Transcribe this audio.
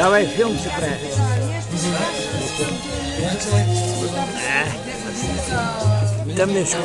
Давай фильм сыграем. Э, для меня